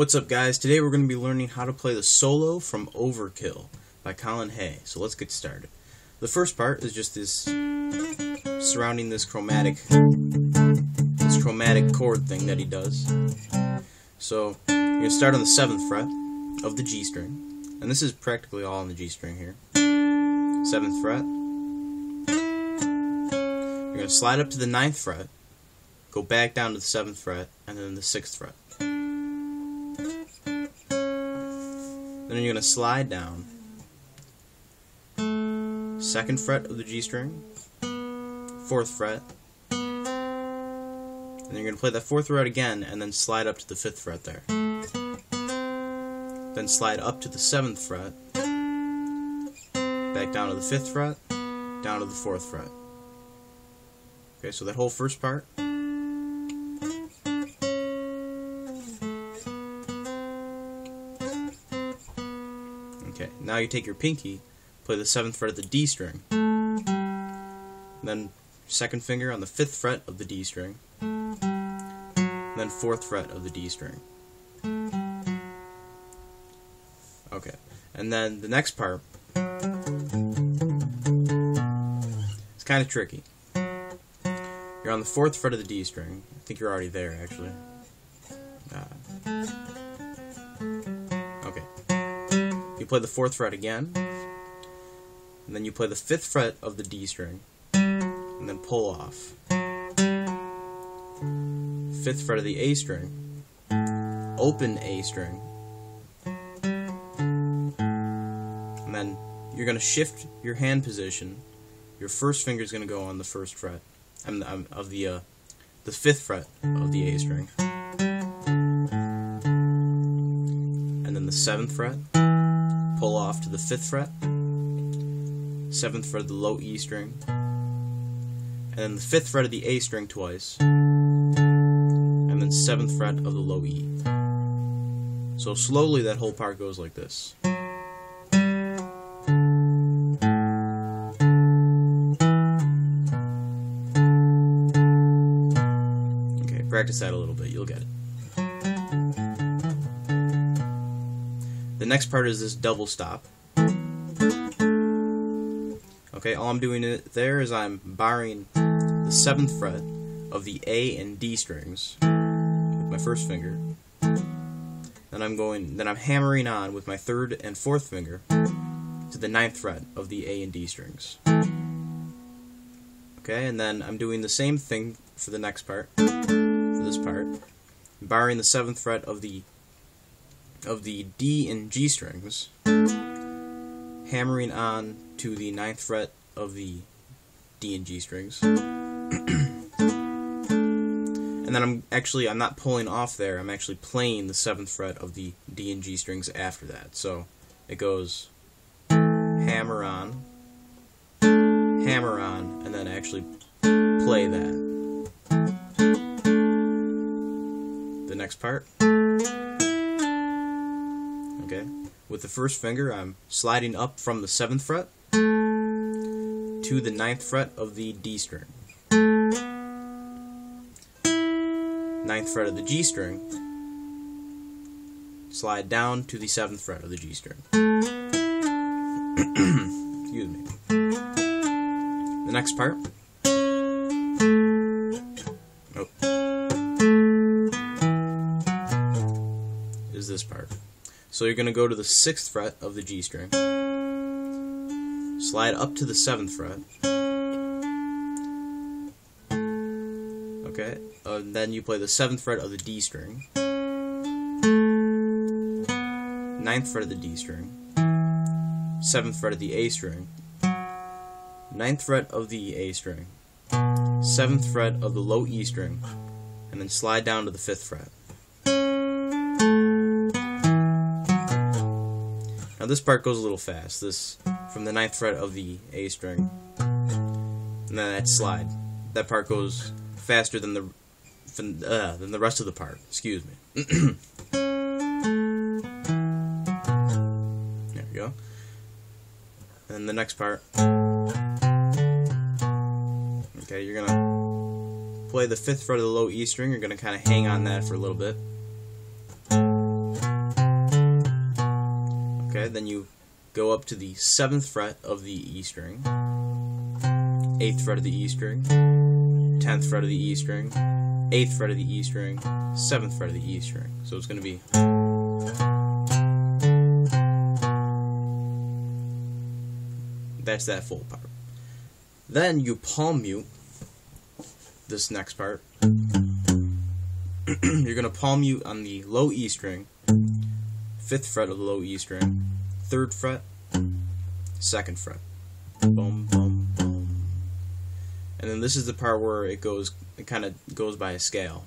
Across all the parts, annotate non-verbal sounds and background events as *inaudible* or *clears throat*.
What's up guys? Today we're going to be learning how to play the solo from Overkill by Colin Hay. So let's get started. The first part is just this surrounding this chromatic this chromatic chord thing that he does. So you're going to start on the 7th fret of the G string. And this is practically all on the G string here. 7th fret. You're going to slide up to the ninth fret, go back down to the 7th fret, and then the 6th fret. Then you're going to slide down, second fret of the G string, fourth fret, and then you're going to play that fourth fret again and then slide up to the fifth fret there. Then slide up to the seventh fret, back down to the fifth fret, down to the fourth fret. Okay, so that whole first part. You take your pinky, play the 7th fret of the D string, then second finger on the 5th fret of the D string, then 4th fret of the D string. Okay, and then the next part, it's kind of tricky. You're on the 4th fret of the D string, I think you're already there actually. Play the fourth fret again, and then you play the fifth fret of the D string, and then pull off. Fifth fret of the A string, open A string, and then you're going to shift your hand position. Your first finger is going to go on the first fret um, um, of the uh, the fifth fret of the A string, and then the seventh fret pull off to the 5th fret, 7th fret of the low E string, and then the 5th fret of the A string twice, and then 7th fret of the low E. So slowly that whole part goes like this. Okay, practice that a little bit, you'll get it. Next part is this double stop. Okay, all I'm doing it there is I'm barring the seventh fret of the A and D strings with my first finger. Then I'm going then I'm hammering on with my third and fourth finger to the ninth fret of the A and D strings. Okay, and then I'm doing the same thing for the next part, for this part, barring the seventh fret of the of the D and G strings, hammering on to the ninth fret of the D and G strings. *clears throat* and then I'm actually, I'm not pulling off there, I'm actually playing the seventh fret of the D and G strings after that. So it goes hammer on, hammer on, and then actually play that. The next part. Okay. With the first finger, I'm sliding up from the 7th fret to the ninth fret of the D string. Ninth fret of the G string. Slide down to the 7th fret of the G string. *clears throat* Excuse me. The next part. Oh. Is this part. So you're going to go to the 6th fret of the G string, slide up to the 7th fret, okay, uh, and then you play the 7th fret of the D string, 9th fret of the D string, 7th fret of the A string, 9th fret of the A string, 7th fret of the low E string, and then slide down to the 5th fret. Now this part goes a little fast. This from the ninth fret of the A string, and then that slide. That part goes faster than the uh, than the rest of the part. Excuse me. *clears throat* there we go. And the next part. Okay, you're gonna play the fifth fret of the low E string. You're gonna kind of hang on that for a little bit. Okay, mm. then you go up to the 7th fret of the E string, 8th fret of the E string, 10th fret of the E string, 8th fret of the E string, 7th fret of the E string. So it's going to be that's that full part. Then you palm mute this next part. *clears throat* You're going to palm mute on the low E string, 5th fret of the low E string, 3rd fret, 2nd fret. Boom, boom, boom. And then this is the part where it goes, it kind of goes by a scale.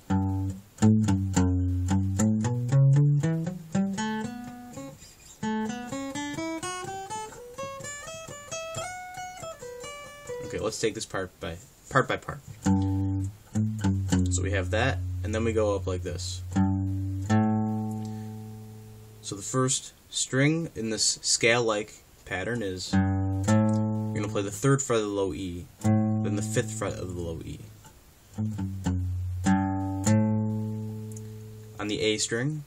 Okay, let's take this part by part by part. So we have that, and then we go up like this. So the first string in this scale-like pattern is you're going to play the third fret of the low E, then the fifth fret of the low E. On the A string,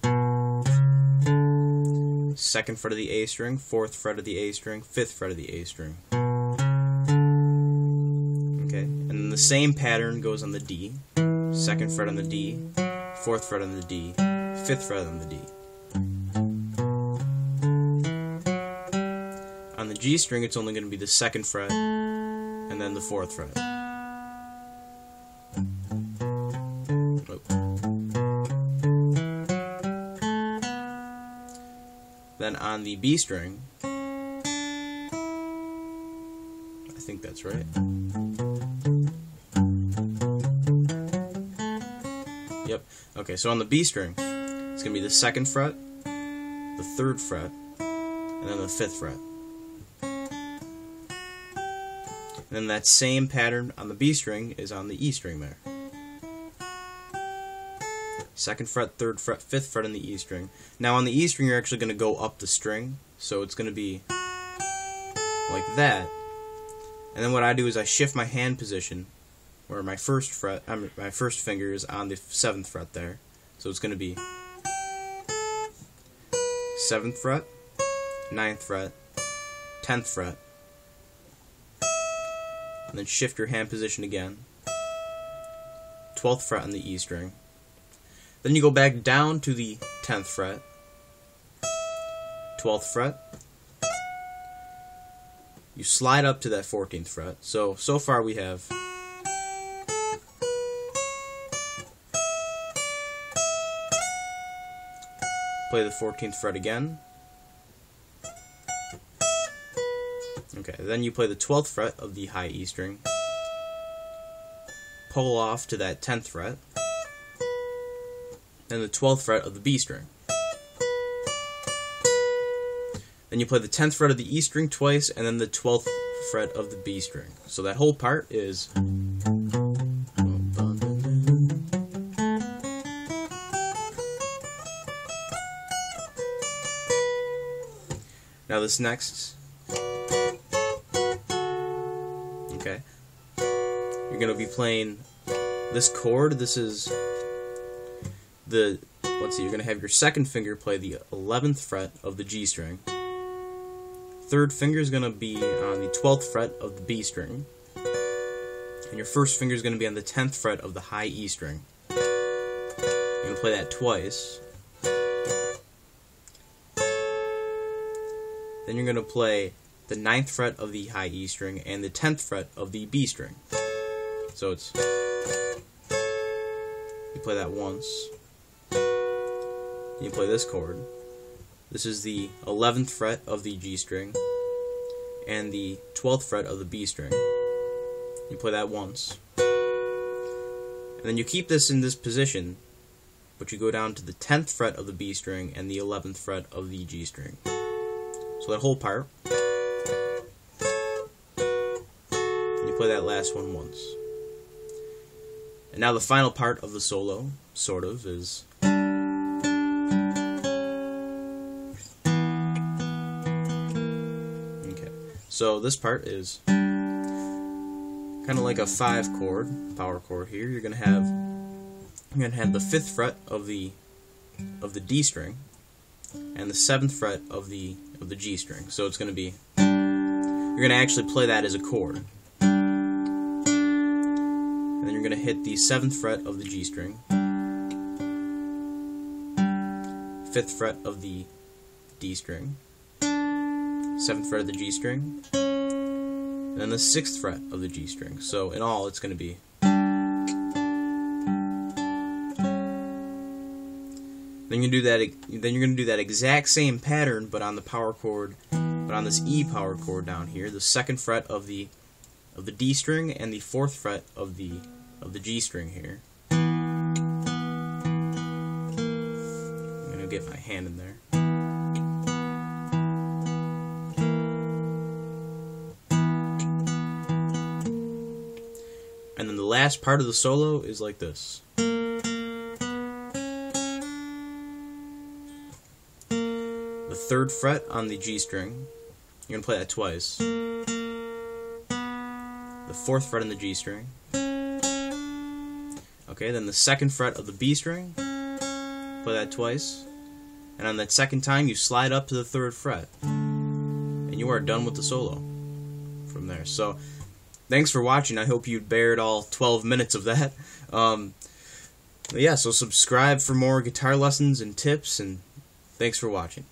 second fret of the A string, fourth fret of the A string, fifth fret of the A string. Okay, and then the same pattern goes on the D, second fret on the D, fourth fret on the D, fifth fret on the D. On the G string, it's only going to be the second fret and then the fourth fret. Then on the B string, I think that's right. Yep. Okay, so on the B string, it's going to be the second fret, the third fret, and then the fifth fret. And then that same pattern on the B string is on the E string there. Second fret, third fret, fifth fret on the E string. Now on the E string, you're actually going to go up the string, so it's going to be like that. And then what I do is I shift my hand position, where my first fret, my first finger is on the seventh fret there. So it's going to be seventh fret, ninth fret, tenth fret, and then shift your hand position again. 12th fret on the E string. Then you go back down to the 10th fret, 12th fret. You slide up to that 14th fret. So, so far we have play the 14th fret again. Okay, then you play the 12th fret of the high E string. Pull off to that 10th fret. Then the 12th fret of the B string. Then you play the 10th fret of the E string twice, and then the 12th fret of the B string. So that whole part is. Now this next You're going to be playing this chord. This is the, let's see, you're going to have your second finger play the 11th fret of the G string. Third finger is going to be on the 12th fret of the B string. And your first finger is going to be on the 10th fret of the high E string. You're going to play that twice. Then you're going to play the 9th fret of the high E string and the tenth fret of the B string. So it's you play that once. You play this chord. This is the 11th fret of the G string and the 12th fret of the B string. You play that once. And then you keep this in this position, but you go down to the 10th fret of the B string and the 11th fret of the G string. So that whole part. And you play that last one once. And now the final part of the solo, sort of, is. Okay, so this part is kind of like a five chord, power chord here. You're gonna have you're gonna have the fifth fret of the of the D string and the seventh fret of the of the G string. So it's going to be, you're going to actually play that as a chord. And then you're going to hit the 7th fret of the G string, 5th fret of the D string, 7th fret of the G string, and then the 6th fret of the G string. So in all, it's going to be Then you do that. Then you're going to do that exact same pattern, but on the power chord, but on this E power chord down here, the second fret of the of the D string and the fourth fret of the of the G string here. I'm going to get my hand in there. And then the last part of the solo is like this. The third fret on the G string. You're going to play that twice. The fourth fret on the G string. Okay, then the second fret of the B string. Play that twice. And on that second time, you slide up to the third fret. And you are done with the solo from there. So, thanks for watching. I hope you bared all 12 minutes of that. Um, yeah, so subscribe for more guitar lessons and tips, and thanks for watching.